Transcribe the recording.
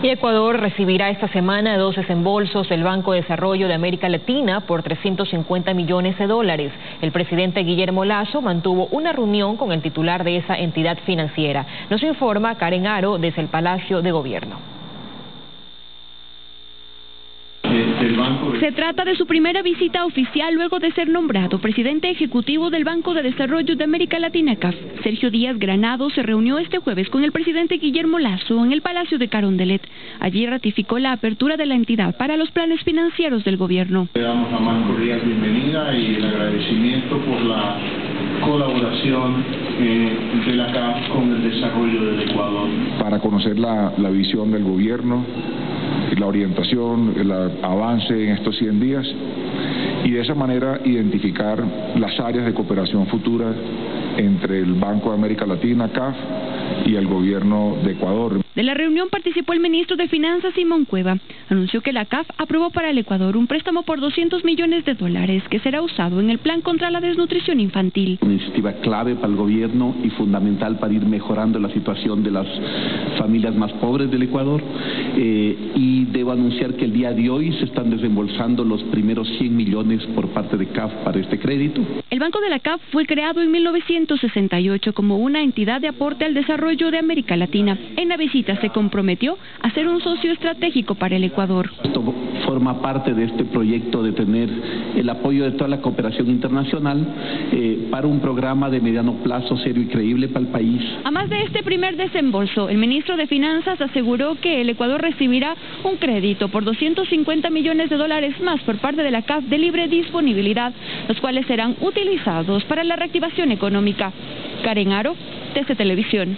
Y Ecuador recibirá esta semana dos desembolsos del Banco de Desarrollo de América Latina por 350 millones de dólares. El presidente Guillermo Lazo mantuvo una reunión con el titular de esa entidad financiera. Nos informa Karen Aro desde el Palacio de Gobierno. Se trata de su primera visita oficial luego de ser nombrado presidente ejecutivo del Banco de Desarrollo de América Latina CAF. Sergio Díaz Granado se reunió este jueves con el presidente Guillermo Lazo en el Palacio de Carondelet. Allí ratificó la apertura de la entidad para los planes financieros del gobierno. Le damos la más cordial bienvenida y el agradecimiento por la colaboración eh, de la CAF con el desarrollo del Ecuador. Para conocer la, la visión del gobierno la orientación, el avance en estos 100 días y de esa manera identificar las áreas de cooperación futura entre el Banco de América Latina, CAF, y el gobierno de Ecuador. De la reunión participó el ministro de Finanzas, Simón Cueva. Anunció que la CAF aprobó para el Ecuador un préstamo por 200 millones de dólares que será usado en el plan contra la desnutrición infantil. Una iniciativa clave para el gobierno y fundamental para ir mejorando la situación de las familias más pobres del Ecuador. Eh, y debo anunciar que el día de hoy se están desembolsando los primeros 100 millones por parte de CAF para este crédito. El Banco de la CAF fue creado en 1968 como una entidad de aporte al desarrollo de América Latina. En la visita se comprometió a ser un socio estratégico para el Ecuador. Esto forma parte de este proyecto de tener el apoyo de toda la cooperación internacional eh, para un programa de mediano plazo serio y creíble para el país. A más de este primer desembolso, el ministro de Finanzas aseguró que el Ecuador recibirá un crédito por 250 millones de dólares más por parte de la CAF de libre disponibilidad, los cuales serán utilizados para la reactivación económica. Karen Aro, TC Televisión.